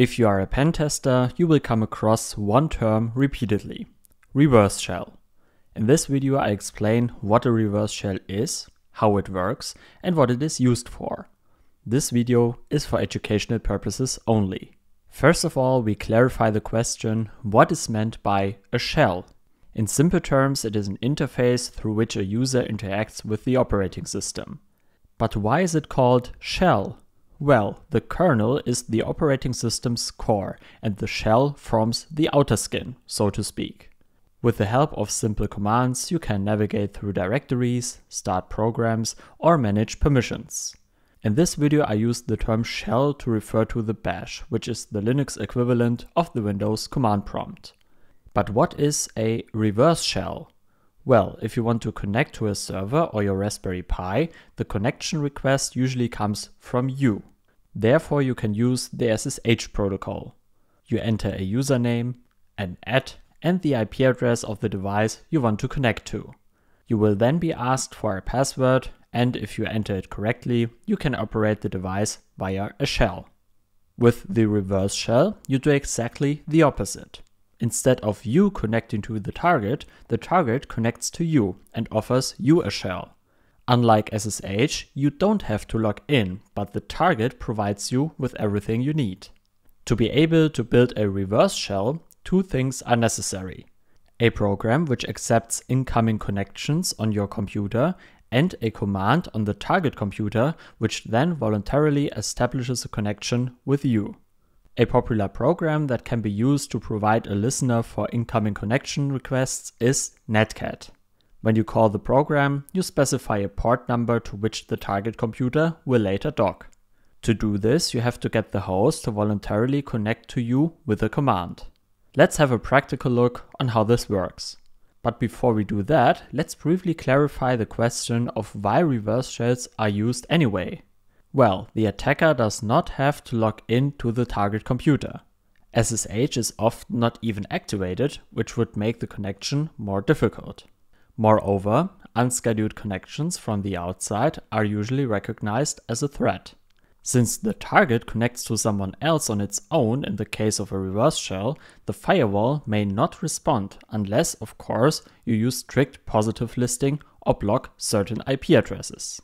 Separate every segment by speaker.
Speaker 1: If you are a pen tester, you will come across one term repeatedly, reverse shell. In this video I explain what a reverse shell is, how it works and what it is used for. This video is for educational purposes only. First of all, we clarify the question what is meant by a shell. In simple terms, it is an interface through which a user interacts with the operating system. But why is it called shell? Well, the kernel is the operating system's core and the shell forms the outer skin, so to speak. With the help of simple commands, you can navigate through directories, start programs, or manage permissions. In this video I used the term shell to refer to the bash, which is the Linux equivalent of the Windows command prompt. But what is a reverse shell? Well, if you want to connect to a server or your Raspberry Pi, the connection request usually comes from you. Therefore you can use the SSH protocol. You enter a username, an ad and the IP address of the device you want to connect to. You will then be asked for a password and if you enter it correctly, you can operate the device via a shell. With the reverse shell, you do exactly the opposite. Instead of you connecting to the target, the target connects to you and offers you a shell. Unlike SSH, you don't have to log in, but the target provides you with everything you need. To be able to build a reverse shell, two things are necessary. A program which accepts incoming connections on your computer and a command on the target computer which then voluntarily establishes a connection with you. A popular program that can be used to provide a listener for incoming connection requests is Netcat. When you call the program, you specify a port number to which the target computer will later dock. To do this, you have to get the host to voluntarily connect to you with a command. Let's have a practical look on how this works. But before we do that, let's briefly clarify the question of why reverse shells are used anyway. Well, the attacker does not have to log in to the target computer. SSH is often not even activated, which would make the connection more difficult. Moreover, unscheduled connections from the outside are usually recognized as a threat. Since the target connects to someone else on its own in the case of a reverse shell, the firewall may not respond unless, of course, you use strict positive listing or block certain IP addresses.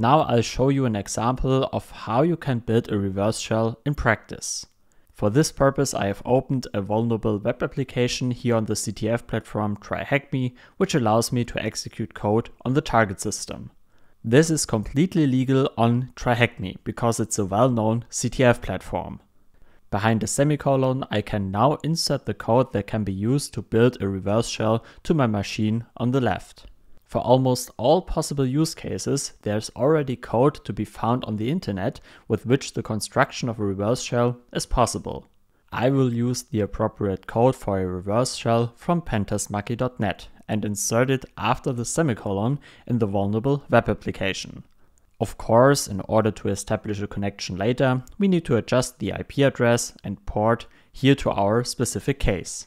Speaker 1: Now I'll show you an example of how you can build a reverse shell in practice. For this purpose I have opened a vulnerable web application here on the CTF platform TryHackMe, which allows me to execute code on the target system. This is completely legal on TryHackMe because it's a well-known CTF platform. Behind the semicolon, I can now insert the code that can be used to build a reverse shell to my machine on the left. For almost all possible use cases, there's already code to be found on the internet with which the construction of a reverse shell is possible. I will use the appropriate code for a reverse shell from pentestmonkey.net and insert it after the semicolon in the vulnerable web application. Of course, in order to establish a connection later, we need to adjust the IP address and port here to our specific case.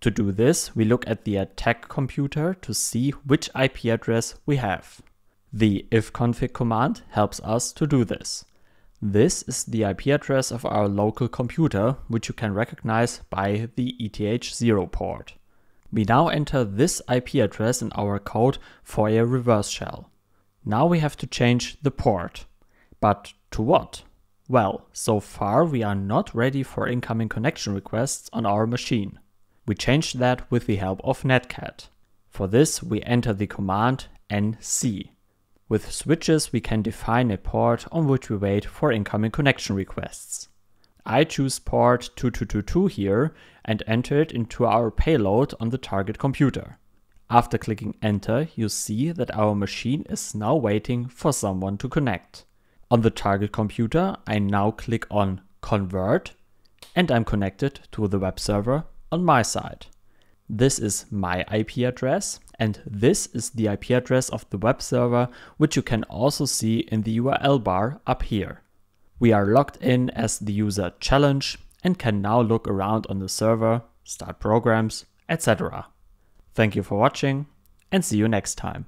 Speaker 1: To do this, we look at the attack computer to see which IP address we have. The ifconfig command helps us to do this. This is the IP address of our local computer, which you can recognize by the ETH0 port. We now enter this IP address in our code for a reverse shell. Now we have to change the port. But to what? Well, so far we are not ready for incoming connection requests on our machine. We change that with the help of Netcat. For this we enter the command nc. With switches we can define a port on which we wait for incoming connection requests. I choose port 2222 here and enter it into our payload on the target computer. After clicking enter, you see that our machine is now waiting for someone to connect. On the target computer, I now click on convert and I'm connected to the web server on my side. This is my IP address and this is the IP address of the web server, which you can also see in the URL bar up here. We are logged in as the user challenge and can now look around on the server, start programs, etc. Thank you for watching and see you next time.